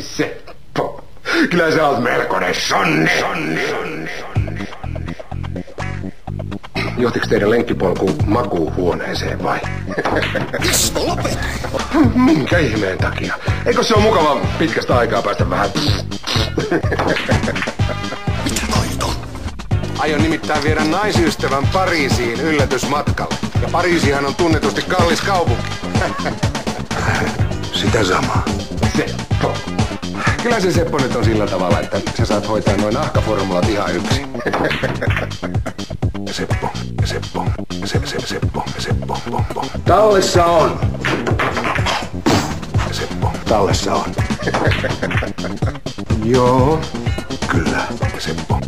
Seppo. Kyllä sä oot melkoinen sonne. sonne, sonne, sonne. Johtiko teidän lenkkipolku makuuhuoneeseen vai? Ismo, lopeta! Minkä ihmeen takia? Eikö se ole mukava pitkästä aikaa päästä vähän... Mitä noit on? Aion nimittäin viedä naisystävän Pariisiin yllätysmatkalle. Ja Pariisihan on tunnetusti kallis kaupunki. Sitä samaa. Seppo. Kyllä se Seppo nyt on sillä tavalla, että sä saat hoitaa noin nahkaformulat ihan yksin. Seppo, Seppo, se, se, Seppo, Seppo, pom. Tallessa on. Seppo, Tallessa on. joo, kyllä, Seppo.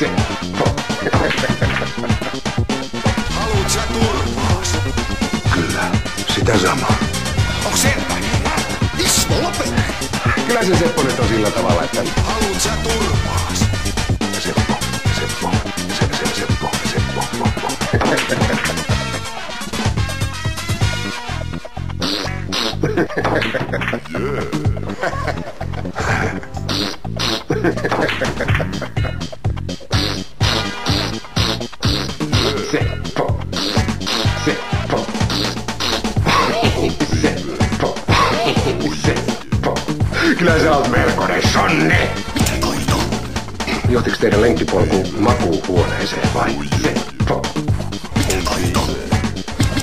Seppo. Haluut sä turpaas? Kyllä, sitä samaa. Onks selvä? Ismo, lopeta! Kyllä se Seppo nyt on sillä tavalla, että Haluut sä turpaas? Seppo, Seppo, se, se, Seppo, ja Seppo, pom, Kyllä sä oot melkoinen sonne. Mitä noit on? Johtiko teidän lenkkipolku makuuhuoneeseen vai? Seppo. Mitä noit on?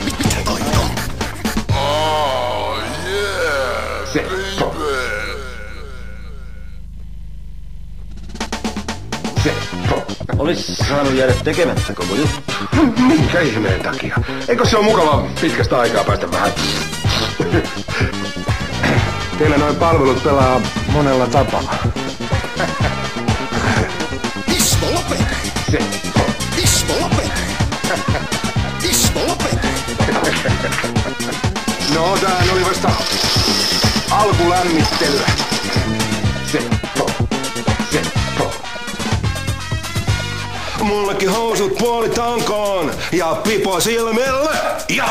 Mitä noit on? Seppo. Seppo. Olis saanut jäädä tekemättä koko juttu. Minkä ihmeen takia? Eikö se ole mukava pitkästä aikaa päästä vähän... Teillä noin palvelut pelaa monella tapaa. Ismo, lopeta! Seppo. Ismo, lopeta! Ismo, lopeta! No, tää oli vasta alkulämmittelyä. Seppo. Seppo. Mullekin housut puoli tankoon ja pipo silmille ja